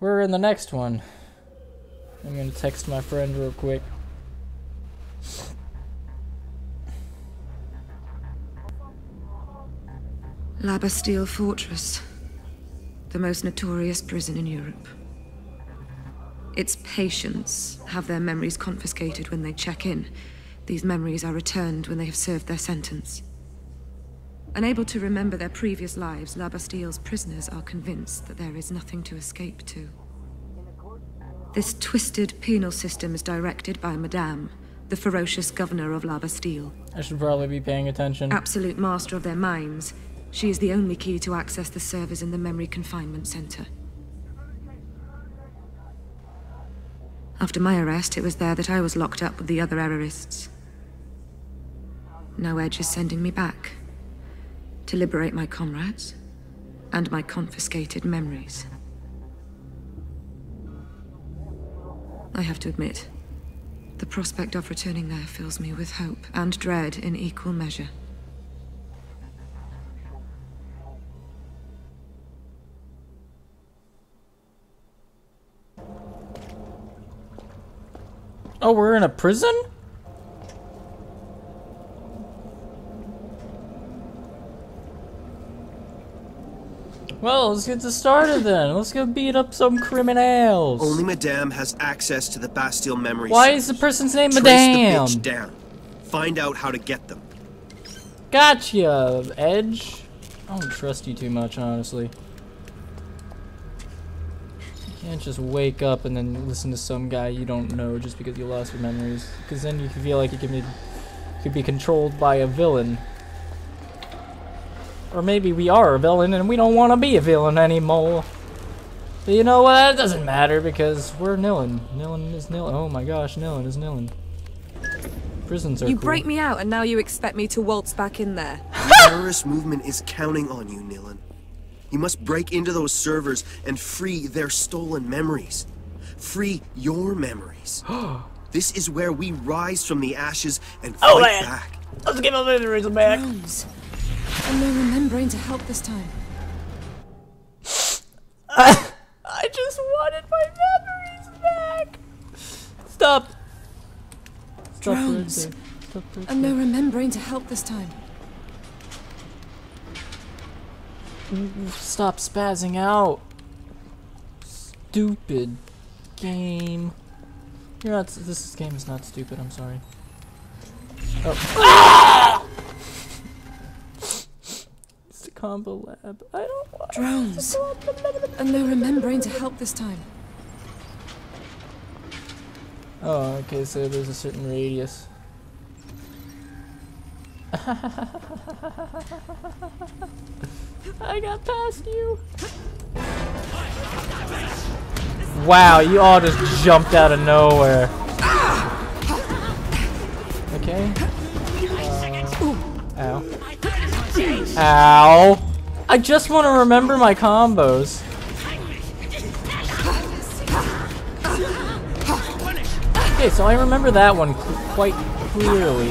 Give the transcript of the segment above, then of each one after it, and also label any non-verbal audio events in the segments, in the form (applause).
We're in the next one. I'm gonna text my friend real quick. La Bastille Fortress. The most notorious prison in Europe. Its patients have their memories confiscated when they check in. These memories are returned when they have served their sentence. Unable to remember their previous lives, La Bastille's prisoners are convinced that there is nothing to escape to. This twisted penal system is directed by Madame, the ferocious governor of La Bastille. I should probably be paying attention. Absolute master of their minds, she is the only key to access the servers in the Memory Confinement Center. After my arrest, it was there that I was locked up with the other errorists. Now Edge is sending me back to liberate my comrades and my confiscated memories. I have to admit, the prospect of returning there fills me with hope and dread in equal measure. Oh, we're in a prison? Well, let's get this started then. Let's go beat up some criminals. Only Madame has access to the Bastille memory Why centers. is the person's name Trace Madame? the bitch down. Find out how to get them. Gotcha, Edge. I don't trust you too much, honestly. You can't just wake up and then listen to some guy you don't know just because you lost your memories. Because then you can feel like you can be, could be controlled by a villain. Or maybe we are a villain and we don't want to be a villain anymore. But you know what? It doesn't matter because we're Nilin. Nilin is Nilin. Oh my gosh, Nilin is Nilin. Prisons are You cool. break me out and now you expect me to waltz back in there. (laughs) The errorist movement is counting on you, Nilin. You must break into those servers and free their stolen memories. Free your memories. (gasps) this is where we rise from the ashes and oh, fight Oh, man. back. Let's get my memories back. Drones. And no remembering to help this time. I just wanted my memories back. Stop. Stop right Drones. there. Stop right And no remembering to help this time. Stop spazzing out. Stupid game. You're not. This game is not stupid. I'm sorry. Oh. the combo lab. I don't want. Drones. And no remembering to help this time. Oh, okay. So there's a certain radius. (laughs) I got past you. Wow, you all just jumped out of nowhere. Okay. Ow. I just want to remember my combos. Okay, so I remember that one quite clearly.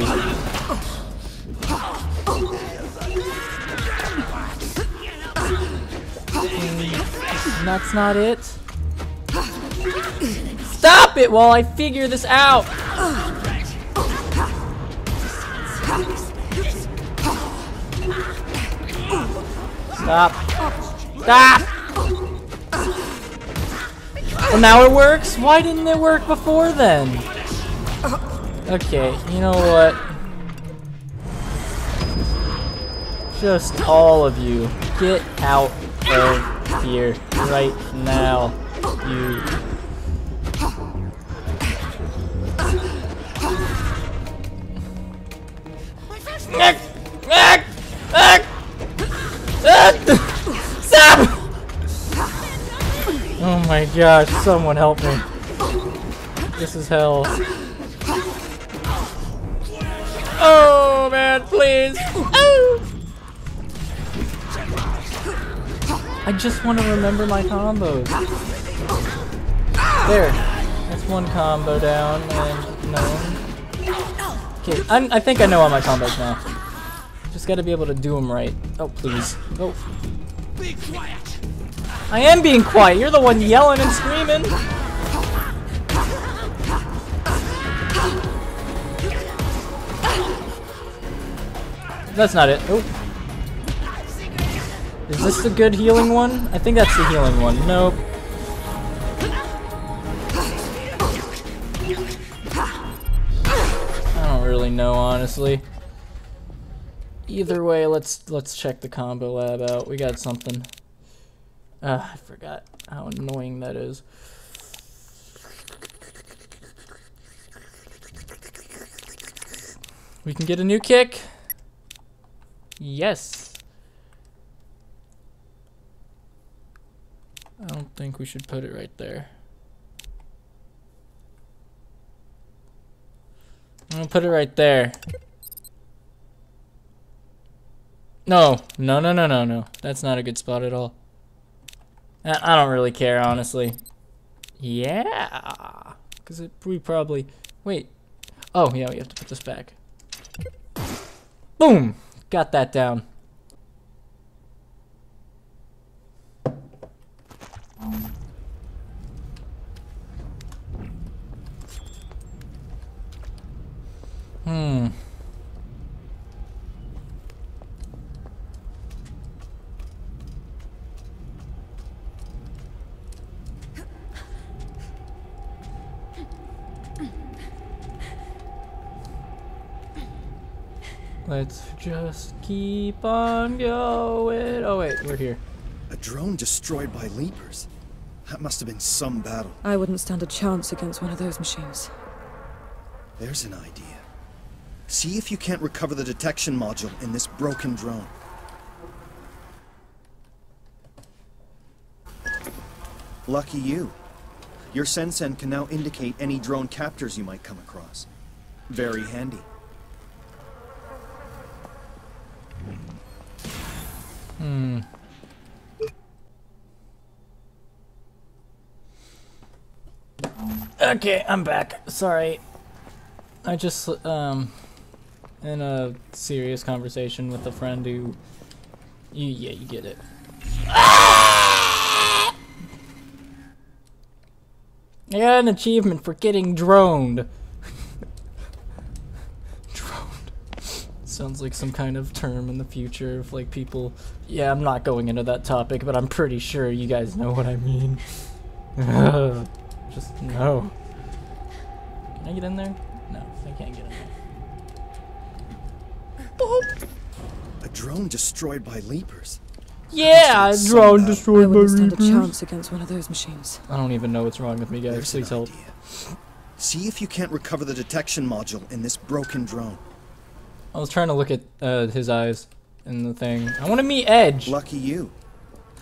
That's not it. Stop it while I figure this out! Stop. Stop! Well, now it works? Why didn't it work before then? Okay, you know what? Just all of you, get out of here right now. You. Gosh, someone help me. This is hell. Oh man, please. Oh. I just want to remember my combos. There. That's one combo down and no. Okay, I'm, I think I know all my combos now. Just gotta be able to do them right. Oh, please. Oh. Be quiet! I am being quiet. You're the one yelling and screaming. That's not it. Oh. Is this the good healing one? I think that's the healing one. Nope. I don't really know, honestly. Either way, let's let's check the combo lab out. We got something. Uh, I forgot how annoying that is. We can get a new kick. Yes. I don't think we should put it right there. I'm gonna put it right there. No, no, no, no, no, no. That's not a good spot at all. I don't really care, honestly. Yeah, because we probably wait. Oh yeah, we have to put this back. Boom, got that down. Hmm. Let's just keep on going. Oh wait, we're here. A drone destroyed by Leapers. That must have been some battle. I wouldn't stand a chance against one of those machines. There's an idea. See if you can't recover the detection module in this broken drone. Lucky you. Your Sensen can now indicate any drone captors you might come across. Very handy. Hmm. Okay, I'm back. Sorry. I just, um, in a serious conversation with a friend who, you, yeah, you get it. I got an achievement for getting droned. droned. Sounds like some kind of term in the future of like people. Yeah, I'm not going into that topic, but I'm pretty sure you guys know what I mean. Just no. Can I get in there? No, I can't get in there. A drone destroyed by Leapers. Yeah, a drone bad- I uh, destroyed my wouldn't stand a reapers. chance against one of those machines. I don't even know what's wrong with me, guys. There's an Please help. idea. See if you can't recover the detection module in this broken drone. I was trying to look at uh, his eyes in the thing. I want to meet Edge. Lucky you.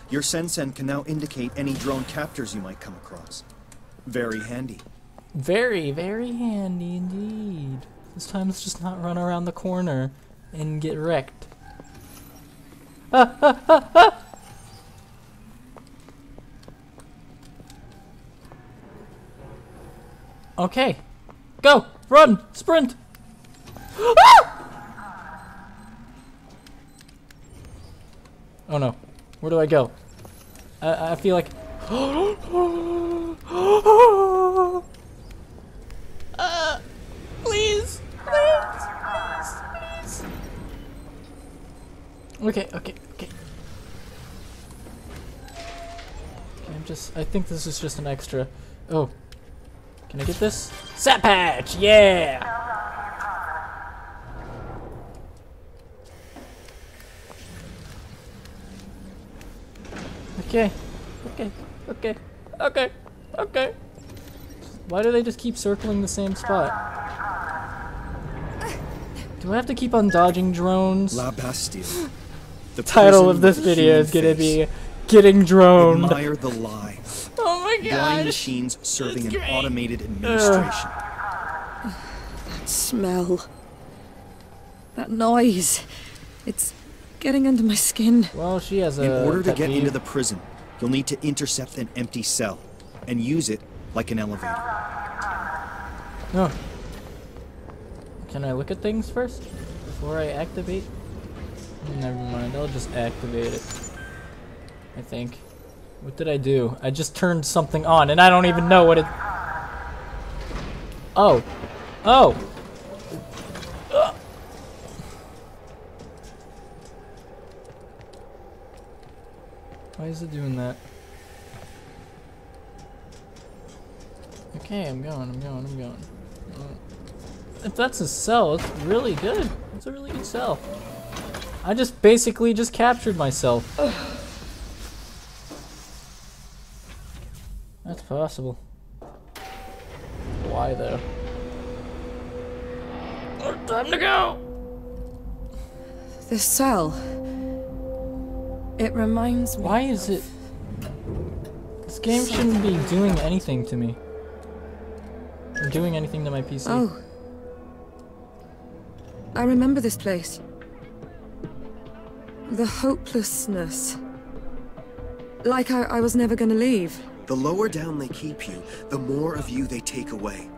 Your Sensen can now indicate any drone captors you might come across. Very handy. Very, very handy indeed. This time let's just not run around the corner and get wrecked. (laughs) okay. Go! Run! Sprint! (gasps) Oh no. Where do I go? I, I feel like. (gasps) Uh, please, please, please, please. Okay, okay, okay. Okay, I'm just. I think this is just an extra. Oh, can I get this? Sat patch, yeah. Okay, okay, okay, okay, okay. Why do they just keep circling the same spot? Do I have to keep on dodging drones? La Bastille. The Title of this video is gonna face. be getting droned. Admire the lie. Oh my god. Blind machines serving an automated administration. That smell. That noise. It's getting under my skin. Well, she has a. In order to get peeve. into the prison, you'll need to intercept an empty cell and use it like an elevator. Oh. Can I look at things first before I activate? Never mind. I'll just activate it. I think. What did I do? I just turned something on and I don't even know what it... Oh. Oh. Why is it doing that? Okay, I'm going, I'm going, I'm going. Uh, If that's a cell, it's really good. It's a really good cell. I just basically just captured myself. That's possible. Why though? Oh, time to go! This cell. It reminds me. Why is it... This game shouldn't be doing anything to me. Or doing anything to my PC. Oh. I remember this place. The hopelessness. Like I, I was never gonna leave. The lower down they keep you, the more of you they take away.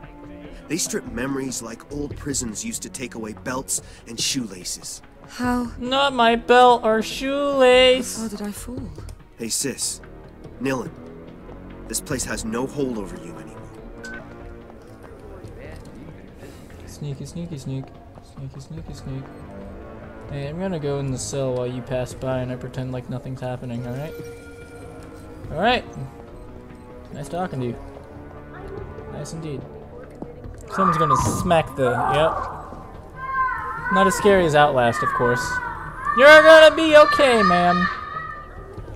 They strip memories like old prisons used to take away belts and shoelaces. How Not my belt or shoelace! far did I fall? Hey sis, Nilin, this place has no hold over you anymore. Sneaky, sneaky, sneak. Sneaky, sneaky, sneak. Hey, I'm gonna go in the cell while you pass by and I pretend like nothing's happening, alright? Alright! Nice talking to you. Nice indeed. Someone's gonna smack the. Yep. Not as scary as Outlast, of course. You're gonna be okay, ma'am!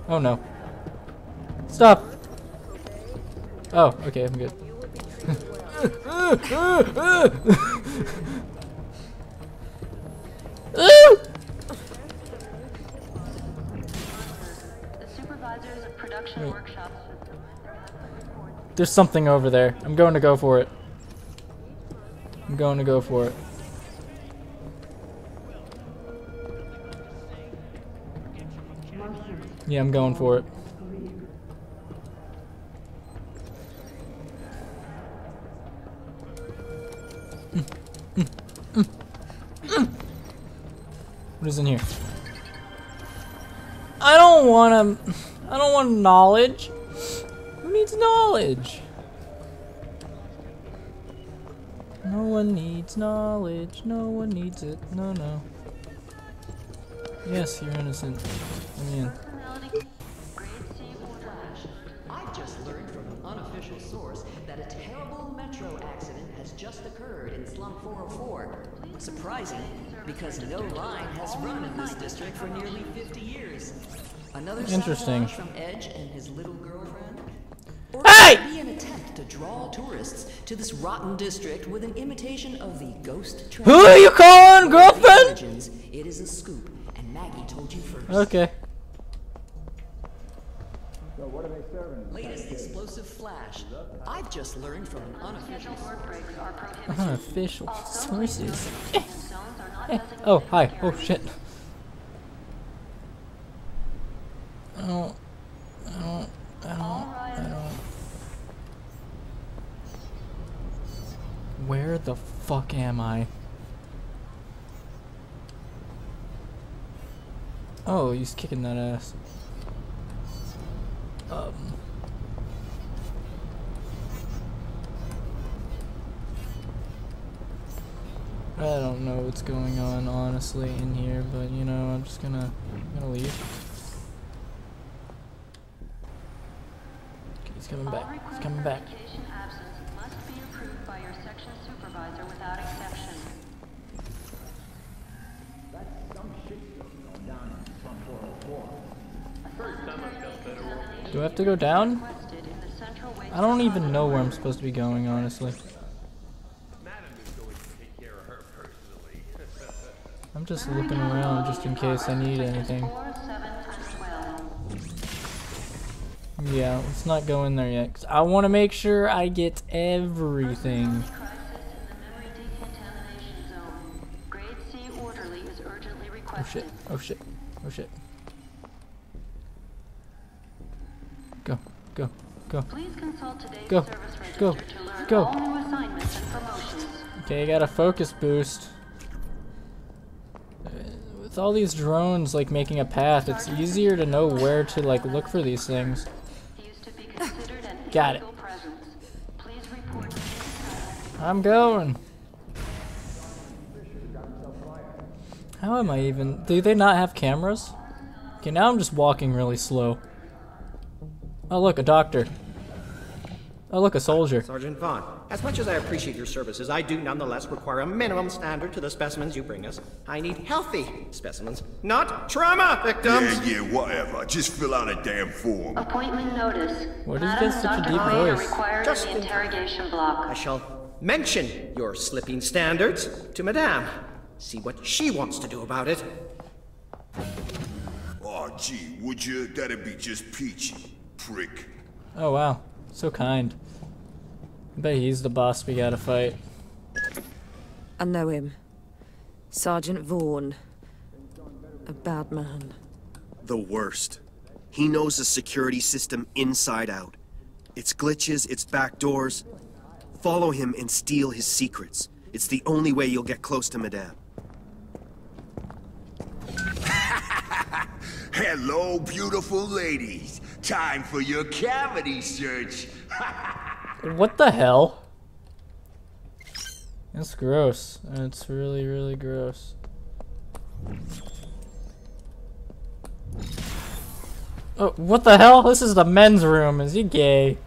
Oh no. Stop! Oh, okay, I'm good. There's something over there. I'm going to go for it. I'm going to go for it. Yeah, I'm going for it. What is in here? I don't want to. I don't want knowledge. Who needs knowledge? No one needs knowledge. No one needs it. No, no. Yes, you're innocent. Let me in. Surprising, because no line has run in this district for nearly 50 years. Another Interesting. from Edge and his little girlfriend? Or Hey! be an attempt to draw tourists to this rotten district with an imitation of the ghost train? Who are you calling, girlfriend? origins, It is a scoop, and Maggie told you first. Okay. Latest explosive flash. I've just learned from an unofficial Work breaks are prohibited. Unofficial sources. (laughs) zones are not designated Oh, hi. Oh, shit. Where the fuck am I? Oh, he's kicking that ass. Um. I don't know what's going on honestly in here, but you know, I'm just gonna I'm gonna leave. Okay, he's coming All back. He's coming back. must be approved by your section supervisor without exception. Do I have to go down? Requested in the central waste I don't even know where I'm supposed to be going, honestly. I'm just looking around just in case I need anything. Four, seven, and twelve. Yeah, let's not go in there yet. 'cause I want to make sure I get everything. Crisis in the memory decontamination zone. Grade C orderly is urgently Oh shit, oh shit, oh shit. Go, go, go. Please consult today's Go, service register go, to learn go. all new assignments and promotions. Okay, I got a focus boost. With all these drones like making a path, it's easier to know where to like look for these things. Got it. I'm going. How am I even? Do they not have cameras? Okay, now I'm just walking really slow. Oh, look, a doctor. Oh, look, a soldier. Sergeant Vaughn, as much as I appreciate your services, I do nonetheless require a minimum standard to the specimens you bring us. I need healthy specimens, not trauma victims. Yeah, yeah, whatever. Just fill out a damn form. Appointment notice. What is this such a Dr. deep Gray voice? Just in the interrogation block. I shall mention your slipping standards to Madame. See what she wants to do about it. Oh, gee, would you? That'd be just peachy. Prick. Oh, wow. So kind. I bet he's the boss we gotta fight. I know him. Sergeant Vaughan. A bad man. The worst. He knows the security system inside out. Its glitches, its backdoors. Follow him and steal his secrets. It's the only way you'll get close to Madame. (laughs) Hello, beautiful ladies. Time for your cavity search. (laughs) What the hell? That's gross. It's really, really gross. Oh, what the hell? This is the men's room. Is he gay?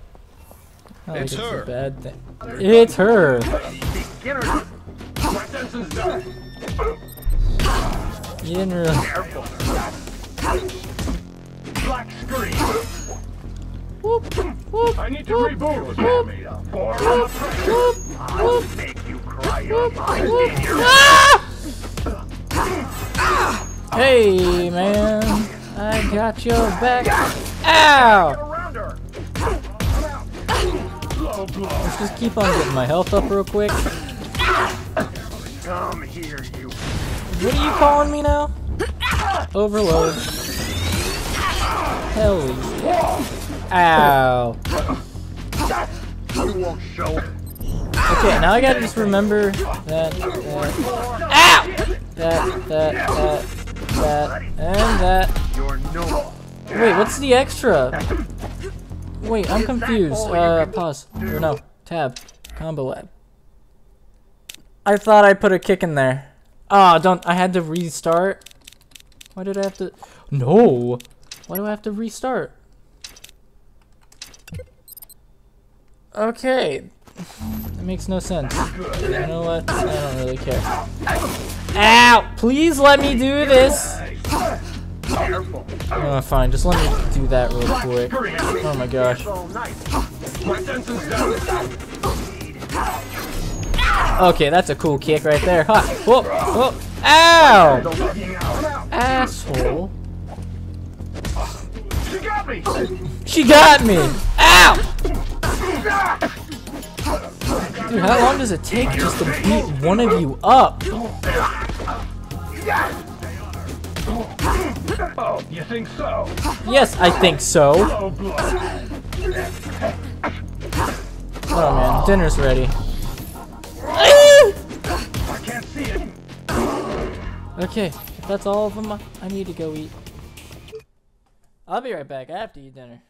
Oh, I don't It's her. a bad thing. It's her. You didn't really. Whoop, whoop, I need to whoop, reboot what's whoop, made up. Or whoop, whoop, I'll whoop, make you cry whoop, whoop. Hey, man. I got your back. Ow! Let's just keep on getting my health up real quick. Come here, you. What are you calling me now? Overload. Hell yeah. Ow. Okay, now I gotta just remember that, that, ow! That, that, that, that, and that. Wait, what's the extra? Wait, I'm confused. Uh, pause. Or no, tab. Combo lab. I thought I put a kick in there. Ah, don't, I had to restart? Why did I have to, no! Why do I have to restart? Okay. That makes no sense. You know what? I don't really care. Ow! Please let me do this! Oh, fine. Just let me do that real quick. Oh my gosh. Okay, that's a cool kick right there. Ha! Whoa! Whoa! Ow! Asshole. She got me. She got me! Ow! Dude, how long does it take just to beat one of you up? Oh, you think so? Yes, I think so. Oh man, dinner's ready. I can't see it. Okay, if that's all of them, I need to go eat. I'll be right back. I have to eat dinner.